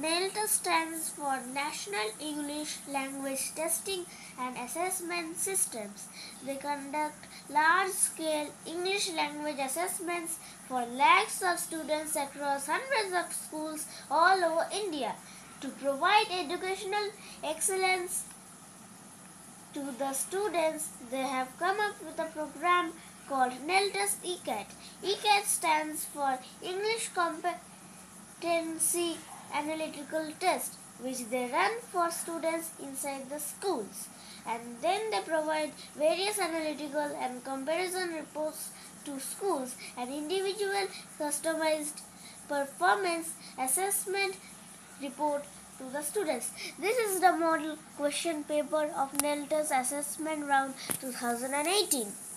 NELT stands for National English Language Testing and Assessment Systems. They conduct large-scale English language assessments for lakhs of students across hundreds of schools all over India. To provide educational excellence to the students, they have come up with a program called NELTAS ECAT. ECAT stands for English Competency Analytical Test, which they run for students inside the schools. And then they provide various analytical and comparison reports to schools and individual customized performance assessment report to the students. This is the model question paper of NELTAS assessment round 2018.